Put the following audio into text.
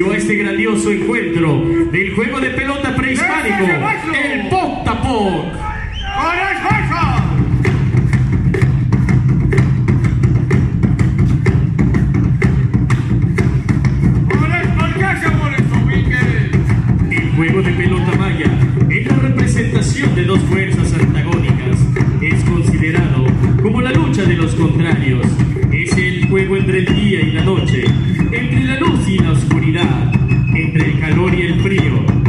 este grandioso encuentro del juego de pelota prehispánico, el Poc Tapoc. El juego de pelota maya es la representación de dos fuerzas antagónicas. Es considerado como la lucha de los contrarios. Es el juego entre el día y la noche, calor y el frío,